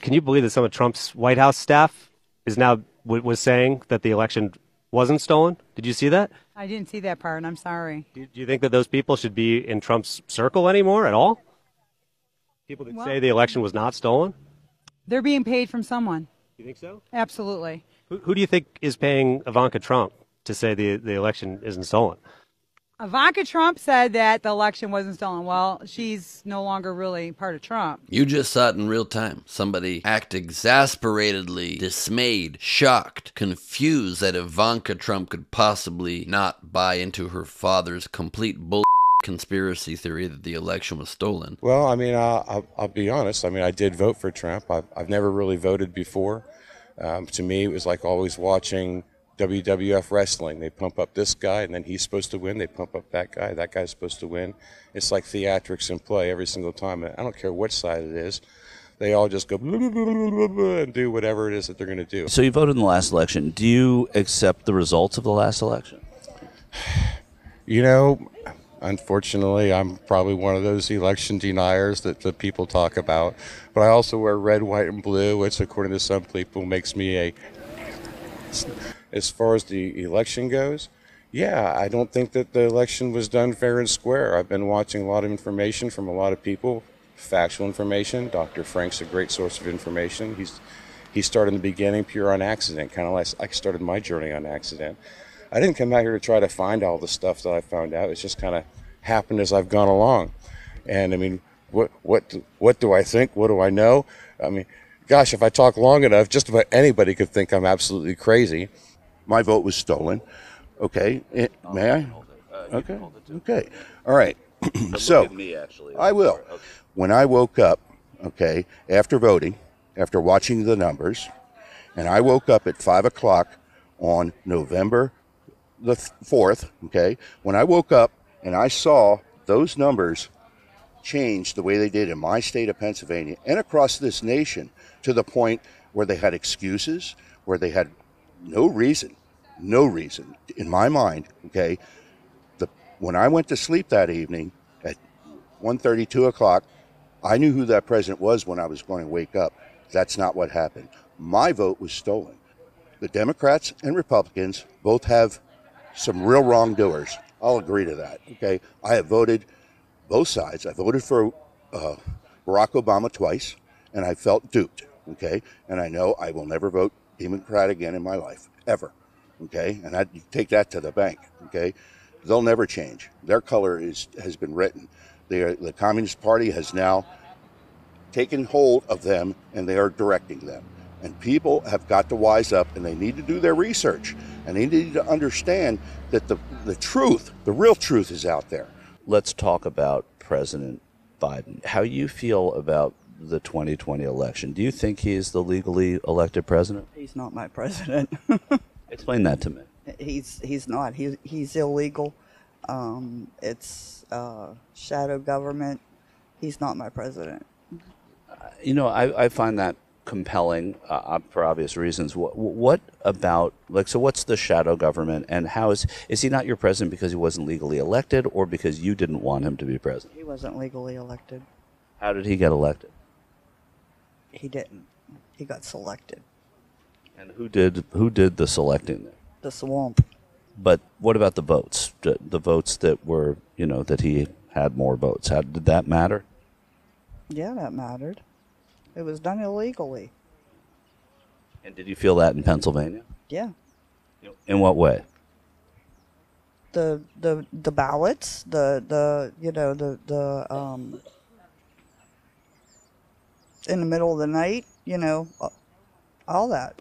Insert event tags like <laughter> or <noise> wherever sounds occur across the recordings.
can you believe that some of Trump's White House staff is now w- was saying that the election wasn't stolen? Did you see that? I didn't see that part. I'm sorry. Do do you think that those people should be in Trump's circle anymore at all? People that Well- say the election was not stolen? They're being paid from someone. You think so? Absolutely. Who, who do you think is paying Ivanka Trump to say the, the election isn't stolen? Ivanka Trump said that the election wasn't stolen. Well, she's no longer really part of Trump. You just saw it in real time. Somebody act exasperatedly dismayed, shocked, confused that Ivanka Trump could possibly not buy into her father's complete bull conspiracy theory that the election was stolen. Well, I mean, I'll, I'll, I'll be honest. I mean, I did vote for Trump. I've, I've never really voted before. Um, to me, it was like always watching WWF wrestling. They pump up this guy, and then he's supposed to win. They pump up that guy. That guy's supposed to win. It's like theatrics in play every single time. I don't care which side it is. They all just go blah, blah, blah, blah, blah, blah, and do whatever it is that they're going to do. So you voted in the last election. Do you accept the results of the last election? <sighs> You know, unfortunately, I'm probably one of those election deniers that the people talk about. But I also wear red, white, and blue, which, according to some people, makes me a. As far as the election goes, yeah, I don't think that the election was done fair and square. I've been watching a lot of information from a lot of people, factual information. Dr. Frank's a great source of information. He's he started in the beginning pure on accident, kind of like I started my journey on accident. I didn't come out here to try to find all the stuff that I found out. It's just kind of happened as I've gone along. And I mean, what what what do I think? What do I know? I mean, gosh, if I talk long enough, just about anybody could think I'm absolutely crazy. My vote was stolen. Okay, eh, may I? Okay, okay, all right. <clears throat> so me, actually. I will. When I woke up, okay, after voting, after watching the numbers, and I woke up at five o'clock on November the fourth. Okay, when I woke up and I saw those numbers change the way they did in my state of Pennsylvania and across this nation to the point where they had excuses, where they had no reason, no reason in my mind. Okay, the when I went to sleep that evening at 1.30, 2 o'clock, I knew who that president was when I was going to wake up. That's not what happened. My vote was stolen. The Democrats and Republicans both have some real wrongdoers. I'll agree to that. Okay, I have voted both sides. I voted for uh, Barack Obama twice, and I felt duped. Okay, and I know I will never vote Democrat again in my life ever. Okay, and I take that to the bank. Okay, they'll never change. Their color is has been written. Are, the Communist Party has now taken hold of them, and they are directing them. And people have got to wise up, and they need to do their research, and they need to understand that the the truth, the real truth, is out there. Let's talk about President Biden. How you feel about the 2020 election? Do you think he is the legally elected president? He's not my president. <laughs> Explain that to me. he's he's not. He, he's illegal. Um, it's uh, shadow government. He's not my president. You know, I, I find that compelling uh, for obvious reasons. What, what about like so? What's the shadow government, and how is is he not your president because he wasn't legally elected, or because you didn't want him to be president? He wasn't legally elected. How did he get elected? He didn't. He got selected. And who did who did the selecting? The swamp. But what about the votes? The, the votes that were you know that he had more votes. How did that matter? Yeah, that mattered. It was done illegally. And did you feel that in Pennsylvania? Yeah. In what way? The the the ballots, the the you know the the um in the middle of the night, you know, all that.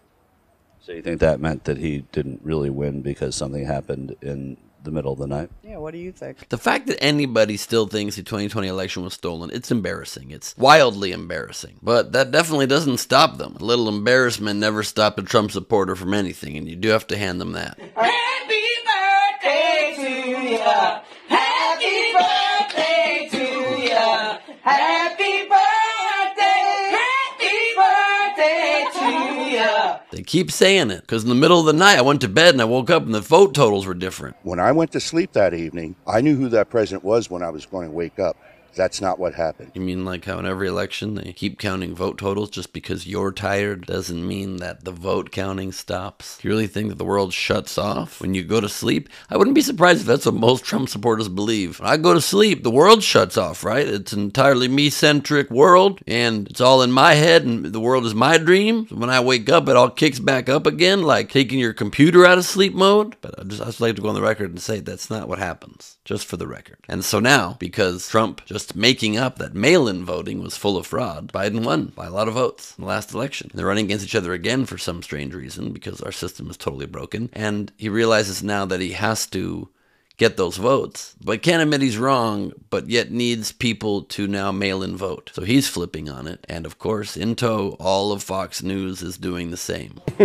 So you think that meant that he didn't really win because something happened in the middle of the night? Yeah, what do you think? The fact that anybody still thinks the 2020 election was stolen, it's embarrassing. It's wildly embarrassing. But that definitely doesn't stop them. A little embarrassment never stopped a Trump supporter from anything, and you do have to hand them that. Happy birthday to ya. Happy birthday to ya. Happy birthday. Keep saying it because in the middle of the night, I went to bed and I woke up and the vote totals were different. When I went to sleep that evening, I knew who that president was when I was going to wake up. That's not what happened. You mean like how in every election they keep counting vote totals just because you're tired doesn't mean that the vote counting stops? Do you really think that the world shuts off when you go to sleep? I wouldn't be surprised if that's what most Trump supporters believe. When I go to sleep, the world shuts off, right? It's an entirely me centric world and it's all in my head and the world is my dream. So when I wake up, it all kicks back up again, like taking your computer out of sleep mode. But I just, I just like to go on the record and say that's not what happens, just for the record. And so now, because Trump just making up that mail in voting was full of fraud, Biden won by a lot of votes in the last election. They're running against each other again for some strange reason because our system is totally broken. And he realizes now that he has to get those votes, but can't admit he's wrong, but yet needs people to now mail in vote. So he's flipping on it. And of course, in tow, all of Fox News is doing the same. <laughs>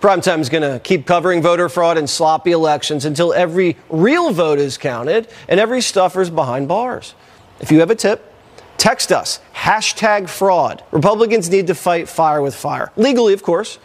Primetime is going to keep covering voter fraud and sloppy elections until every real vote is counted and every stuffer's behind bars. If you have a tip, text us hashtag fraud. Republicans need to fight fire with fire. Legally, of course.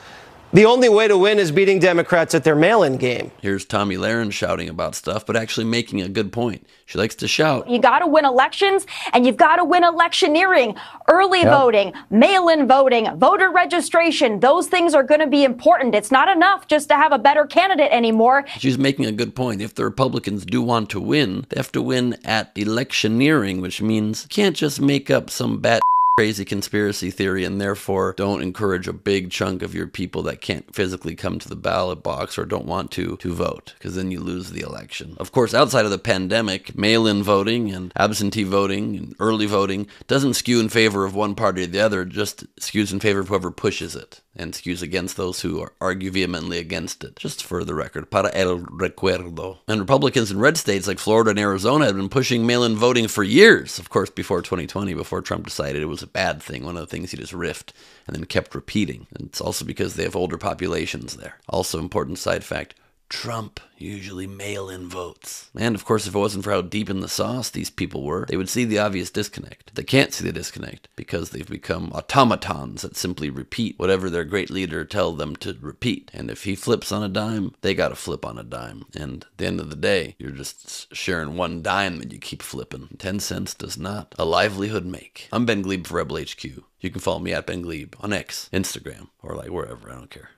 The only way to win is beating Democrats at their mail in game. Here's Tomi Lahren shouting about stuff, but actually making a good point. She likes to shout. You got to win elections and you've got to win electioneering, early Yep. voting, mail in voting, voter registration. Those things are going to be important. It's not enough just to have a better candidate anymore. She's making a good point. If the Republicans do want to win, they have to win at electioneering, which means you can't just make up some bat crazy conspiracy theory and therefore don't encourage a big chunk of your people that can't physically come to the ballot box or don't want to to vote because then you lose the election. Of course, outside of the pandemic, mail-in voting and absentee voting and early voting doesn't skew in favor of one party or the other, just skews in favor of whoever pushes it and skews against those who argue vehemently against it. Just for the record, para el recuerdo. And Republicans in red states like Florida and Arizona have been pushing mail-in voting for years. Of course, before 2020, before Trump decided it was a bad thing, one of the things he just riffed and then kept repeating. And it's also because they have older populations there. Also, important side fact. Trump usually mail in votes. And of course, if it wasn't for how deep in the sauce these people were, they would see the obvious disconnect. They can't see the disconnect because they've become automatons that simply repeat whatever their great leader tell them to repeat. And if he flips on a dime, they got to flip on a dime. And at the end of the day, you're just sharing one dime that you keep flipping. 10 cents does not a livelihood make. I'm Ben Gleib for Rebel HQ. You can follow me at Ben Gleib on X, Instagram, or like wherever, I don't care.